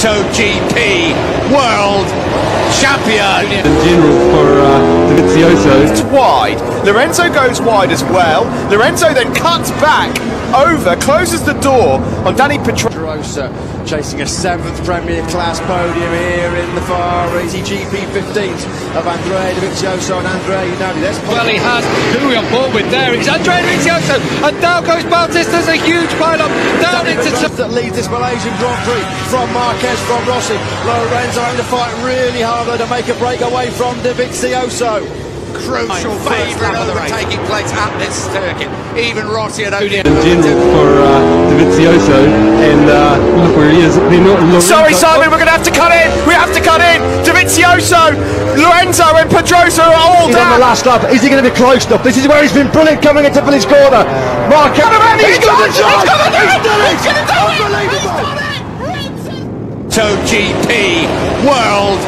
GP World Champion. in general for uh, Dovizioso. It's wide. Lorenzo goes wide as well. Lorenzo then cuts back over, closes the door on Dani Pedrosa. Pedrosa chasing a seventh Premier Class podium here in the far easy GP 15th of Andrea Dovizioso and Andrea Unadi. There's Well, he has. Who are we on board with there? It's Andrea Dovizioso and down goes Bautista's a huge pile up down into that leads this Malaysian Grand Prix from Marquez, from Rossi. Lorenzo having to fight really hard though to make a break away from Dovizioso. Crucial favourite taking place at this circuit. Even Rossi had only. in general for uh, Dovizioso. And uh, look where he is. They're not Lorenzo. Sorry, Simon, we're going to have to cut in. We have to cut in. Dovizioso, Lorenzo, and Pedrosa are all He's on the down. last lap. Is he going to be close enough? This is where he's been brilliant coming into Billy's corner. Mark He's got it. He's got it. He's done it. He's gonna it. Unbelievable. To GP World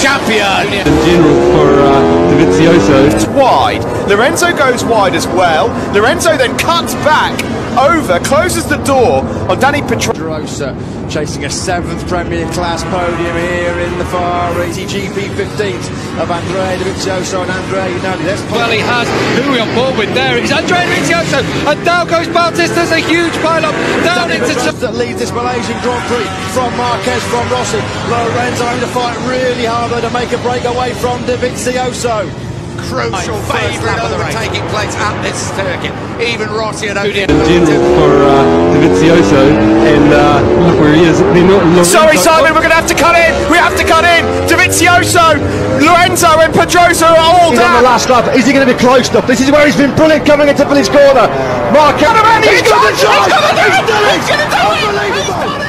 Champion. in general for uh, Dovizioso. It's wide. Lorenzo goes wide as well. Lorenzo then cuts back over, closes the door on Dani Pedrosa. Pedrosa chasing a seventh Premier Class podium here in the far easy GP 15th of Andrea Dovizioso and Andrea Unadi. There's Well, he has. Who are we on board with there? It's Andrea Dovizioso and down goes Bautista's a huge pile up down into that leads this Malaysian Grand Prix from Marquez, from Rossi. Lorenzo having to fight really hard though to make a break away from Dovizioso. Crucial favourite overtaking place at this circuit. Even Rossi and only. in general for uh, Dovizioso. And uh, look where he is. They're not Lorenzo. Sorry, Simon, we're going to have to cut in. We have to cut in. Dovizioso, Lorenzo, and Pedrosa are all He's on the last lap. Is he going to be close enough? This is where he's been brilliant coming into Billy's corner. Mark He's got it. He's got it. He's gonna do it. He's done it. He's gonna do it. Unbelievable.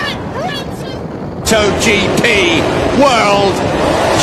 To GP World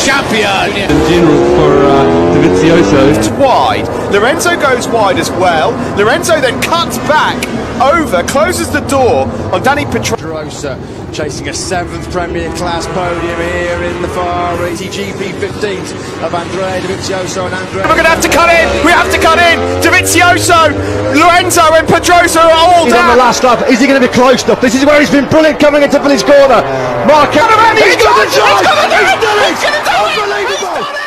Champion. in general for uh, Dovizioso. It's wide. Lorenzo goes wide as well. Lorenzo then cuts back over, closes the door on Dani Pedrosa. Pedrosa chasing a seventh Premier Class podium here in the far easy GP 15th of Andrea Dovizioso and Andrea. We're going to have to cut in. We have to cut in. Dovizioso, Lorenzo, and Pedrosa are all He's on the last lap. Is he going to be close enough? This is where he's been brilliant coming into Billy's corner. Mark He's got it. He's got it. He's He's gonna do it. done it. He's gonna do it. Unbelievable.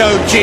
To G.